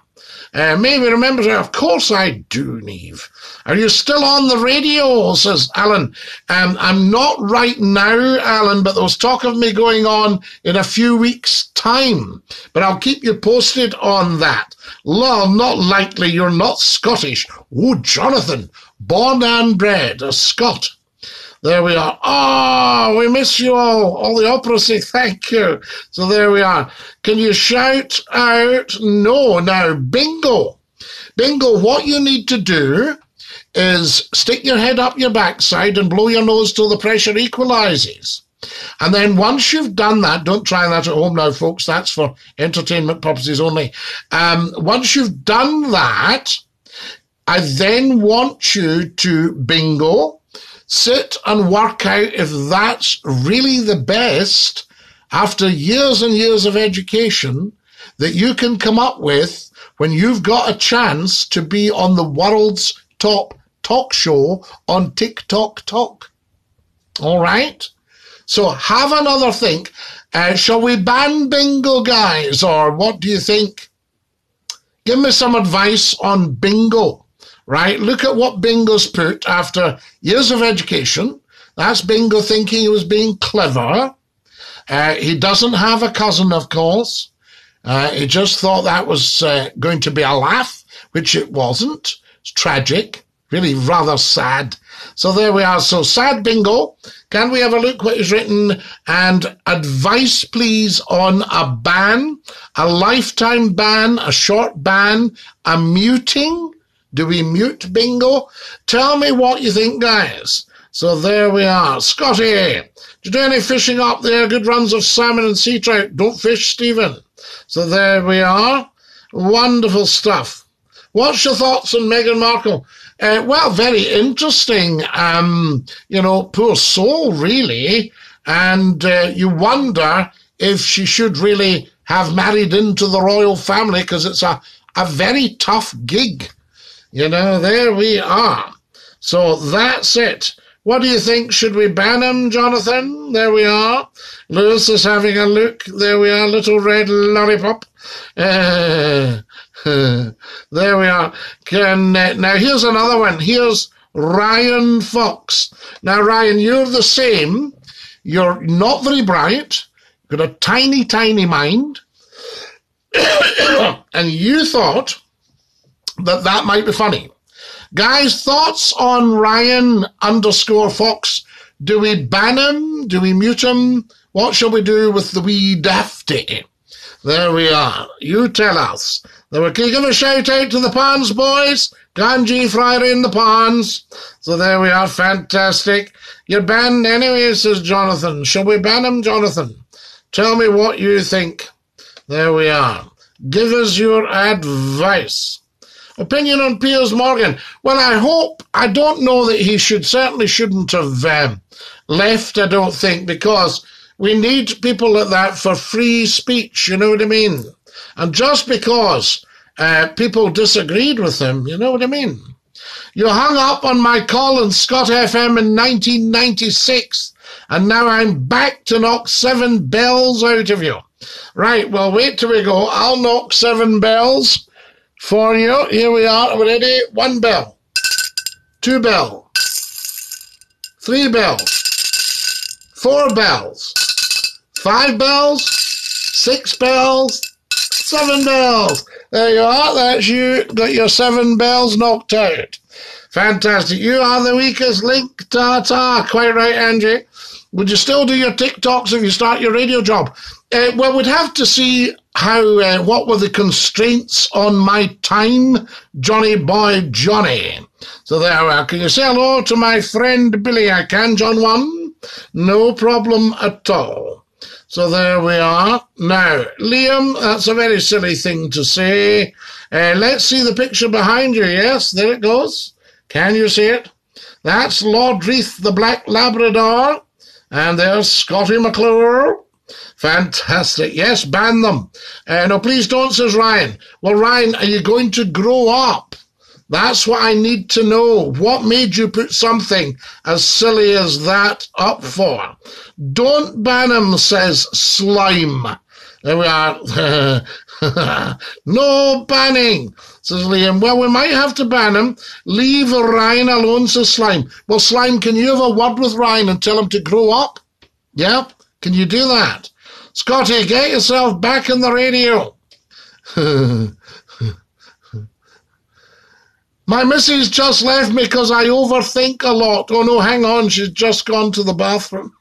Uh, maybe remember, of course I do, Neve. Are you still on the radio? says Alan. Um, I'm not right now, Alan, but there was talk of me going on in a few weeks' time. But I'll keep you posted on that. Lol, not likely you're not Scottish. Oh, Jonathan, born and bred, a Scot. There we are. Oh, we miss you all. All the opera say thank you. So there we are. Can you shout out? No. Now, bingo. Bingo, what you need to do is stick your head up your backside and blow your nose till the pressure equalizes. And then once you've done that, don't try that at home now, folks. That's for entertainment purposes only. Um, once you've done that, I then want you to bingo, sit and work out if that's really the best after years and years of education that you can come up with when you've got a chance to be on the world's top talk show on TikTok Talk. All right? So have another think. Uh, shall we ban bingo, guys, or what do you think? Give me some advice on bingo right? Look at what Bingo's put after years of education. That's Bingo thinking he was being clever. Uh, he doesn't have a cousin, of course. Uh, he just thought that was uh, going to be a laugh, which it wasn't. It's tragic, really rather sad. So there we are. So sad bingo. Can we have a look what is written? And advice, please, on a ban, a lifetime ban, a short ban, a muting, do we mute bingo? Tell me what you think, guys. So there we are. Scotty, did you do any fishing up there? Good runs of salmon and sea trout. Don't fish, Stephen. So there we are. Wonderful stuff. What's your thoughts on Meghan Markle? Uh, well, very interesting. Um, you know, poor soul, really. And uh, you wonder if she should really have married into the royal family because it's a, a very tough gig. You know, there we are. So that's it. What do you think? Should we ban him, Jonathan? There we are. Lewis is having a look. There we are, little red lollipop. There we are. Can, uh, now here's another one. Here's Ryan Fox. Now, Ryan, you're the same. You're not very bright. You've got a tiny, tiny mind. and you thought that that might be funny. Guys, thoughts on Ryan underscore Fox? Do we ban him? Do we mute him? What shall we do with the wee dafty? There we are. You tell us. There we, can you give a shout out to the Pons boys? Ganji Friday in the Pons. So there we are. Fantastic. You're banned anyway, says Jonathan. Shall we ban him, Jonathan? Tell me what you think. There we are. Give us your advice. Opinion on Piers Morgan. Well, I hope, I don't know that he should, certainly shouldn't have um, left, I don't think, because We need people like that for free speech, you know what I mean? And just because uh, people disagreed with him, you know what I mean? You hung up on my call on Scot FM in 1996, and now I'm back to knock seven bells out of you. Right, well, wait till we go. I'll knock seven bells for you. Here we are. Ready? One bell. Two bell. Three bells. Four bells. Five bells. Six bells. Seven bells. There you are. That's you. Got your seven bells knocked out. Fantastic. You are the weakest link. Ta ta. Quite right, Angie. Would you still do your TikToks if you start your radio job? Uh, well, we'd have to see how, uh, what were the constraints on my time, Johnny Boy Johnny. So there we are. Can you say hello to my friend Billy? I can, John One. No problem at all. So there we are. Now, Liam, that's a very silly thing to say. Uh, let's see the picture behind you. Yes, there it goes. Can you see it? That's Lord Reith, the Black Labrador. And there's Scottie McClue. Fantastic. Yes, ban them. Uh, no, please don't, says Ryan. Well, Ryan, are you going to grow up? That's what I need to know. What made you put something as silly as that up for? Don't ban him, says Slime. There we are. no banning, says Liam. Well, we might have to ban him. Leave Ryan alone, says Slime. Well, Slime, can you have a word with Ryan and tell him to grow up? Yep. Can you do that? Scottie, get yourself back in the radio. My missus just left me because I overthink a lot. Oh no, hang on, she's just gone to the bathroom.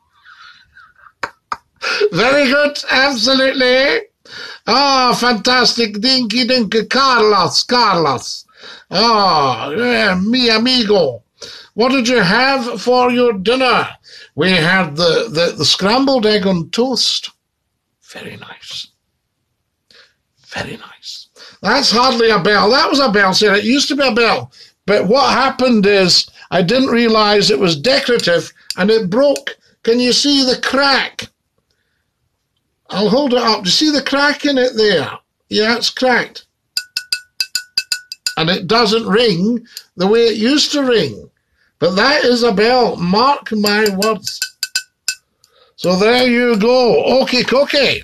Very good, absolutely. Ah, oh, fantastic, dinky dinky, Carlos, Carlos. Ah, oh, yeah, mi amigo. What did you have for your dinner? We had the, the, the scrambled egg on toast. Very nice. Very nice. That's hardly a bell. That was a bell, sir. It used to be a bell. But what happened is I didn't realize it was decorative and it broke. Can you see the crack? I'll hold it up. Do you see the crack in it there? Yeah, it's cracked. And it doesn't ring the way it used to ring. But that is a bell. Mark my words. So there you go. Okay, cookie.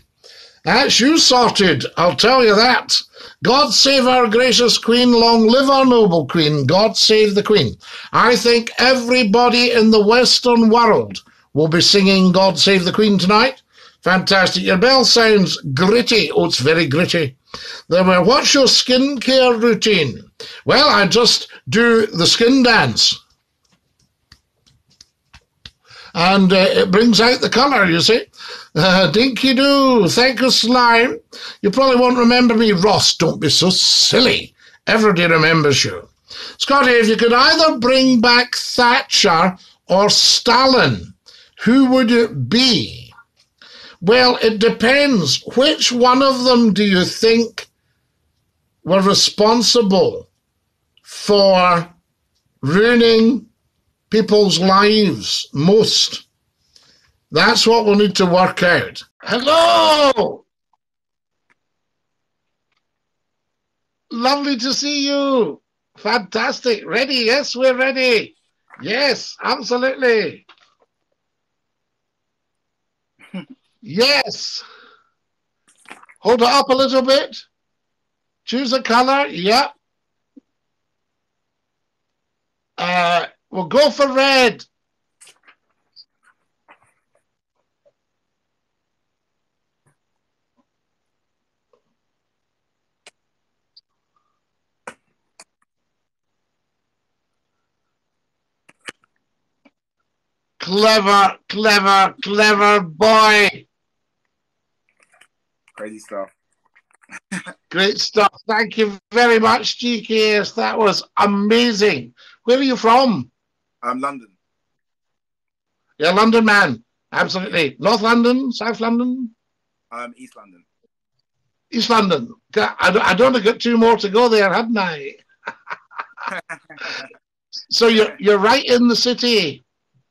That's you sorted. I'll tell you that. God save our gracious Queen, long live our noble Queen, God save the Queen. I think everybody in the Western world will be singing God save the Queen tonight. Fantastic. Your bell sounds gritty. Oh, it's very gritty. Then, well, what's your skincare routine? Well, I just do the skin dance. And uh, it brings out the colour, you see. Uh, dinky doo. Thank you, Slime. You probably won't remember me. Ross, don't be so silly. Everybody remembers you. Scotty, if you could either bring back Thatcher or Stalin, who would it be? Well, it depends. Which one of them do you think were responsible for ruining people's lives most? That's what we'll need to work out. Hello! Lovely to see you. Fantastic. Ready? Yes, we're ready. Yes, absolutely. yes. Hold it up a little bit. Choose a color. Yep. Uh, we'll go for red. Clever, clever, clever boy. Crazy stuff. Great stuff. Thank you very much, GKS. That was amazing. Where are you from? I'm London. You're a London man. Absolutely. North London, South London? Um, East London. East London. I don't have got two more to go there, hadn't I? so you're you're right in the city.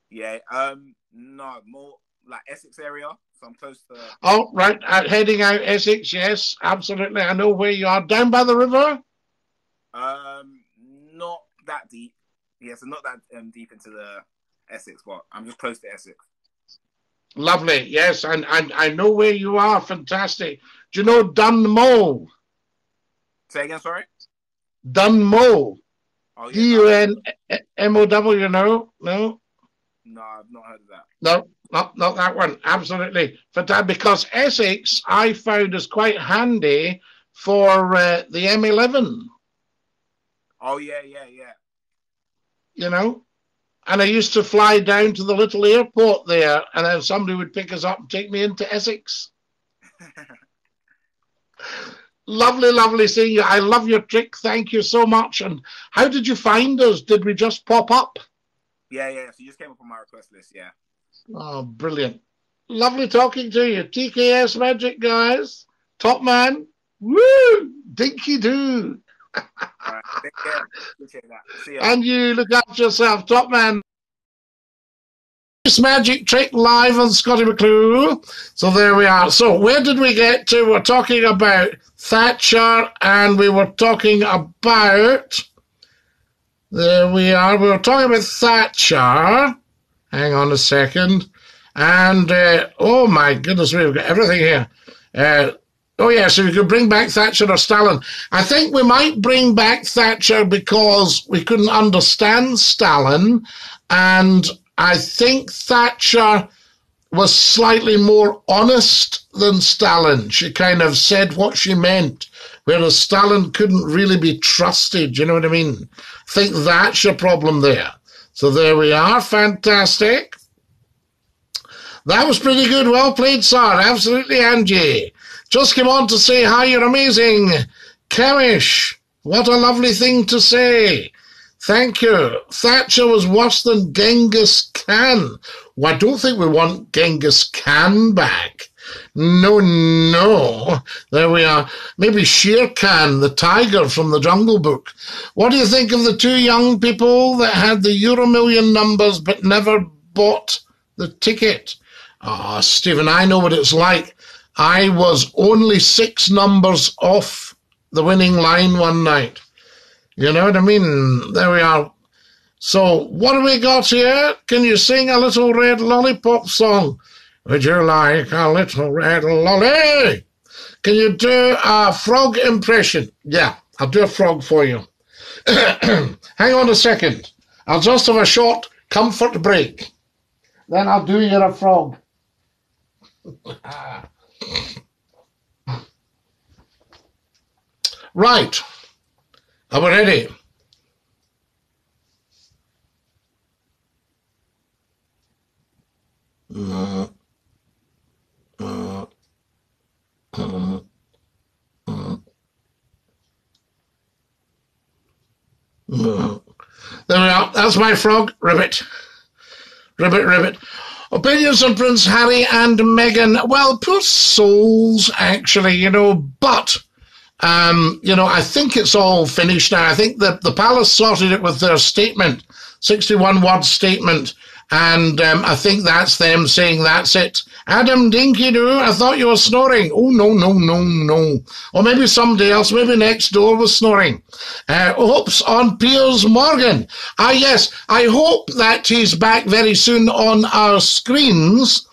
Yeah. Um. No. More. like Essex area, so I'm close to. Oh, right. Uh, heading out Essex, yes, absolutely. I know where you are. Down by the river? Um, not that deep. Yeah, so not that um, deep into the Essex, but I'm just close to Essex. Lovely, yes, and, and I know where you are. Fantastic. Do you know Dunmow? Say again, sorry. Dunmow. Oh yeah. D U N M O W, no? No? No, I've not heard of that. No, not, not that one. Absolutely. Fantastic. Because Essex, I found, is quite handy for uh, the M11, Oh yeah, yeah, yeah. You know? And I used to fly down to the little airport there, and then somebody would pick us up and take me into Essex. Lovely, lovely seeing you. I love your trick. Thank you so much. And how did you find us? Did we just pop up? Yeah, yeah. So you just came up on my request list. Yeah. Oh, brilliant. Lovely talking to you. TKS Magic, guys. Top man. Woo! Dinky doo. And you look after yourself, top man. This magic trick live on Scottie McClue. So there we are. So where did we get to? We're talking about Thatcher and we were talking about. There we are. We were talking about Thatcher. Hang on a second. And uh, oh my goodness, we've got everything here. Uh, oh yeah, so we could bring back Thatcher or Stalin. I think we might bring back Thatcher because we couldn't understand Stalin, and I think Thatcher was slightly more honest than Stalin. She kind of said what she meant, whereas Stalin couldn't really be trusted. You know what I mean? I think that's your problem there. So there we are. Fantastic. That was pretty good. Well played, sir. Absolutely, Angie. Just came on to say hi. You're amazing. Kamish, what a lovely thing to say. Thank you. Thatcher was worse than Genghis Khan. Well, I don't think we want Genghis Khan back. No, no. There we are. Maybe Shere Khan, the tiger from the Jungle Book. What do you think of the two young people that had the Euro Million numbers but never bought the ticket? Ah, Stephen, I know what it's like. I was only six numbers off the winning line one night. You know what I mean? There we are. So, what have we got here? Can you sing a little red lollipop song? Would you like a little red lolly? Can you do a frog impression? Yeah, I'll do a frog for you. Hang on a second. I'll just have a short comfort break. Then I'll do you a frog. right. Are we ready? There we are. That's my frog. Ribbit. Ribbit, ribbit. Opinions on Prince Harry and Meghan. Well, poor souls, actually, you know, but, um, you know, I think it's all finished now. I think that the palace sorted it with their statement, 61 word statement. And um, I think that's them saying that's it. Adam Dinky Doo, I thought you were snoring. Oh, no, no, no, no. Or maybe somebody else, maybe next door was snoring. Uh, hopes on Piers Morgan. Ah, yes, I hope that he's back very soon on our screens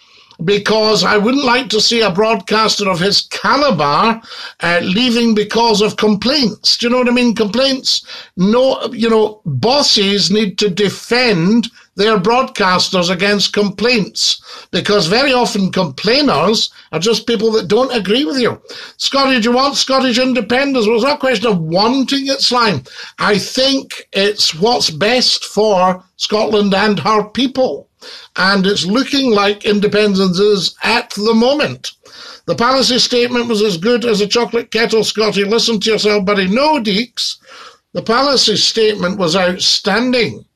because I wouldn't like to see a broadcaster of his caliber uh, leaving because of complaints. Do you know what I mean? Complaints. No, you know, bosses need to defend their broadcasters against complaints because very often complainers are just people that don't agree with you. Scotty, do you want Scottish independence? Well, it's not a question of wanting it, Slime. I think it's what's best for Scotland and her people. And it's looking like independence is at the moment. The policy statement was as good as a chocolate kettle, Scotty. Listen to yourself, buddy. No, Deeks. The policy statement was outstanding.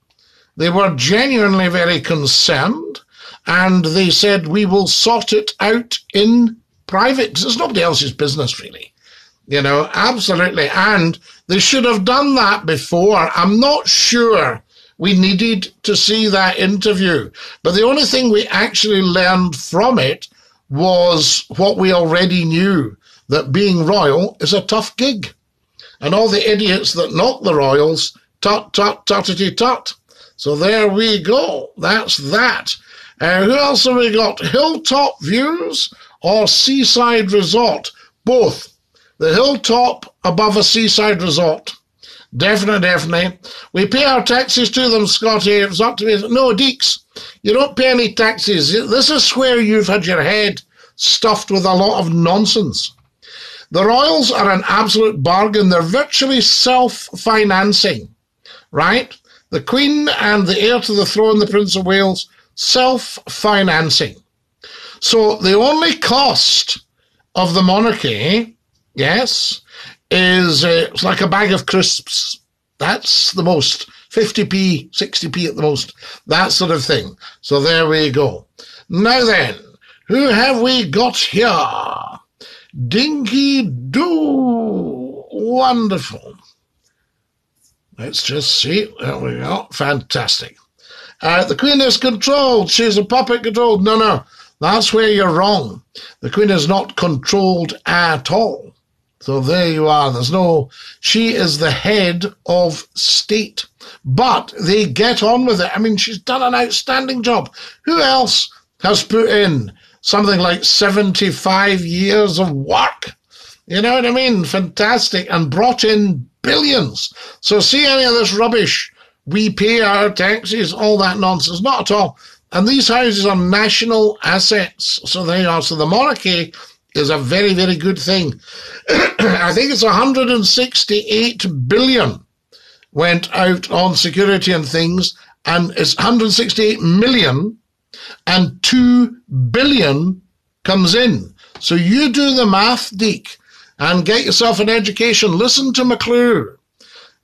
They were genuinely very concerned and they said, we will sort it out in private. It's nobody else's business, really. You know, absolutely. And they should have done that before. I'm not sure we needed to see that interview. But the only thing we actually learned from it was what we already knew that being royal is a tough gig. And all the idiots that knock the royals, tut, tut, tutity, tut. So there we go. That's that. Uh, who else have we got? Hilltop Views or Seaside Resort? Both. The hilltop above a seaside resort. Definitely, definitely. We pay our taxes to them, Scotty. It's up to me. No, Deeks, you don't pay any taxes. This is where you've had your head stuffed with a lot of nonsense. The Royals are an absolute bargain. They're virtually self-financing, right? The Queen and the heir to the throne, the Prince of Wales, self-financing. So the only cost of the monarchy, yes, is uh, it's like a bag of crisps. That's the most. 50p, 60p at the most. That sort of thing. So there we go. Now then, who have we got here? Dinky Doo. Wonderful. Let's just see. There we go. Fantastic. Uh, the Queen is controlled. She's a puppet controlled. No, no. That's where you're wrong. The Queen is not controlled at all. So there you are. There's no, she is the head of state. But they get on with it. I mean, she's done an outstanding job. Who else has put in something like 75 years of work? You know what I mean? Fantastic. And brought in billions. So see any of this rubbish? We pay our taxes, all that nonsense. Not at all. And these houses are national assets. So they are. So the monarchy is a very, very good thing. I think it's 168 billion went out on security and things, and it's 168 million, and 2 billion comes in. So you do the math, Deek, and get yourself an education. Listen to McClue.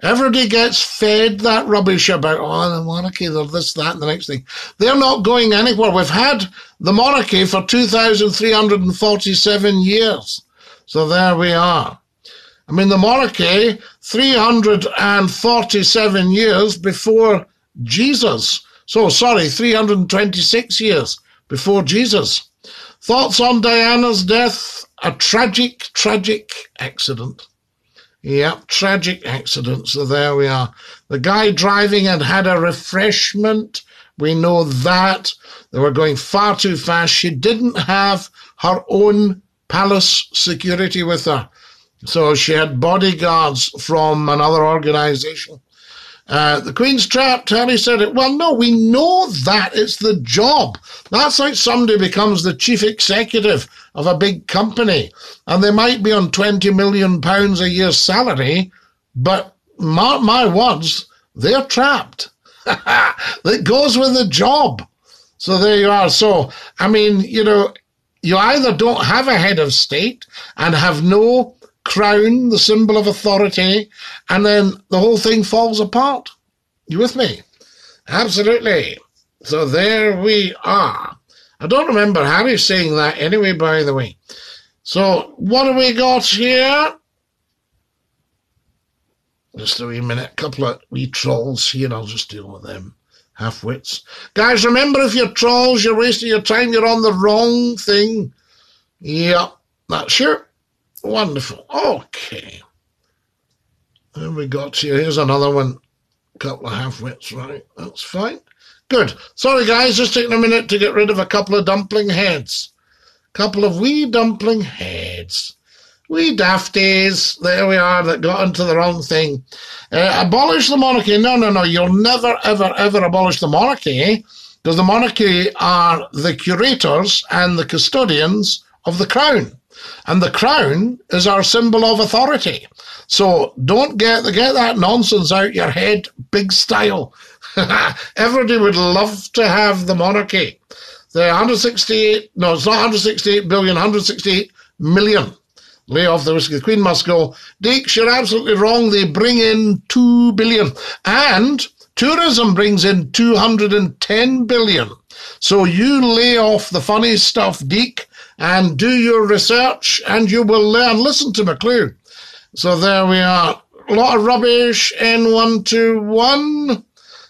Everybody gets fed that rubbish about, oh, the monarchy, they're this, that, and the next thing. They're not going anywhere. We've had the monarchy for 2,347 years. So there we are. I mean, the monarchy, 347 years before Jesus. So, sorry, 326 years before Jesus. Thoughts on Diana's death? A tragic, tragic accident. Yep, tragic accident. So there we are. The guy driving had had a refreshment. We know that. They were going far too fast. She didn't have her own palace security with her. So she had bodyguards from another organization. Uh, the Queen's trapped. Harry said it. Well, no, we know that. It's the job. That's like somebody becomes the chief executive of a big company and they might be on 20 million pounds a year salary, but mark my words, they're trapped. that goes with the job. So there you are. So, I mean, you know, you either don't have a head of state and have no crown, the symbol of authority, and then the whole thing falls apart. You with me? Absolutely. So there we are. I don't remember Harry saying that anyway, by the way. So what have we got here? Just a wee minute. A couple of wee trolls here. I'll just deal with them. Half wits. Guys, remember if you're trolls, you're wasting your time, you're on the wrong thing. Yep, that's sure. Wonderful. Okay. Then we got here. Here's another one. A couple of half wits, right? That's fine. Good. Sorry, guys, just taking a minute to get rid of a couple of dumpling heads. A couple of wee dumpling heads. Wee dafties. There we are, that got into the wrong thing. Uh, abolish the monarchy. No, no, no. You'll never, ever, ever abolish the monarchy because the monarchy are the curators and the custodians of the crown. And the crown is our symbol of authority. So don't get, get that nonsense out your head, big style. Everybody would love to have the monarchy. The 168, no, it's not 168 billion, 168 million. Lay off the whiskey. The Queen must go. Deeks, you're absolutely wrong. They bring in 2 billion. And tourism brings in 210 billion. So you lay off the funny stuff, Deek, and do your research, and you will learn. Listen to McClue. So there we are. A lot of rubbish, N121.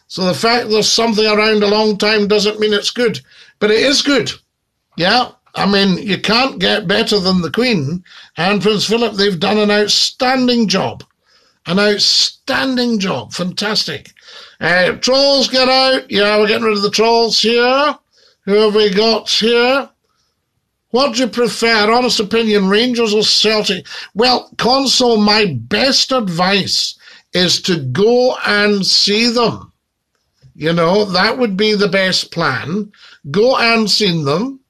So the fact there's something around a long time doesn't mean it's good, but it is good. Yeah. I mean, you can't get better than the Queen and Prince Philip. They've done an outstanding job. An outstanding job. Fantastic. Uh, trolls get out. Yeah, we're getting rid of the trolls here. Who have we got here? What do you prefer? Honest opinion, Rangers or Celtic? Well, Console, my best advice is to go and see them. You know, that would be the best plan. Go and see them.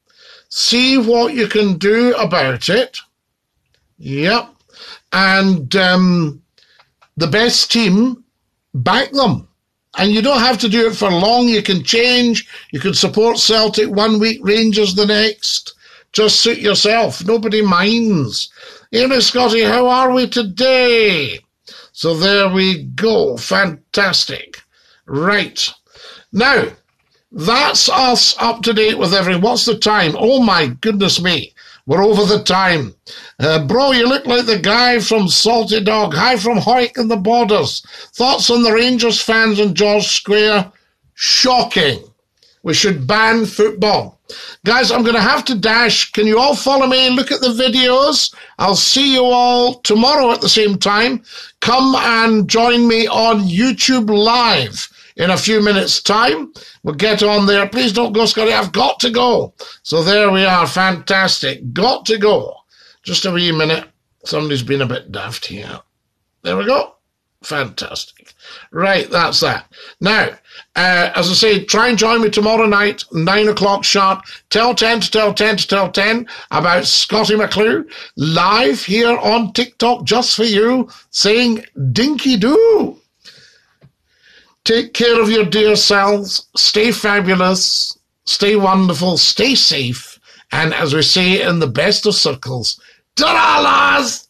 See what you can do about it. Yep. And um, the best team, back them. And you don't have to do it for long. You can change. You can support Celtic one week, Rangers the next. Just suit yourself. Nobody minds. Know, Scottie, how are we today? So there we go. Fantastic. Right. Now, that's us up to date with everything. What's the time? Oh my goodness me. We're over the time. Uh, bro, you look like the guy from Salty Dog. Hi from Hawick and the Borders. Thoughts on the Rangers fans in George Square? Shocking. We should ban football. Guys, I'm going to have to dash. Can you all follow me? And look at the videos. I'll see you all tomorrow at the same time. Come and join me on YouTube Live in a few minutes' time. We'll get on there. Please don't go, Scottie. I've got to go. So there we are. Fantastic. Got to go. Just a wee minute. Somebody's been a bit daft here. There we go. Fantastic. Right, that's that. Now, uh, as I say, try and join me tomorrow night, 9 o'clock sharp. Tell 10 to tell 10 to tell 10 about Scottie McClue live here on TikTok just for you saying dinky doo. Take care of your dear selves. Stay fabulous. Stay wonderful. Stay safe. And as we say in the best of circles, ta-ra, lads!